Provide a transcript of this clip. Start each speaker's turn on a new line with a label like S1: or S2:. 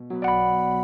S1: you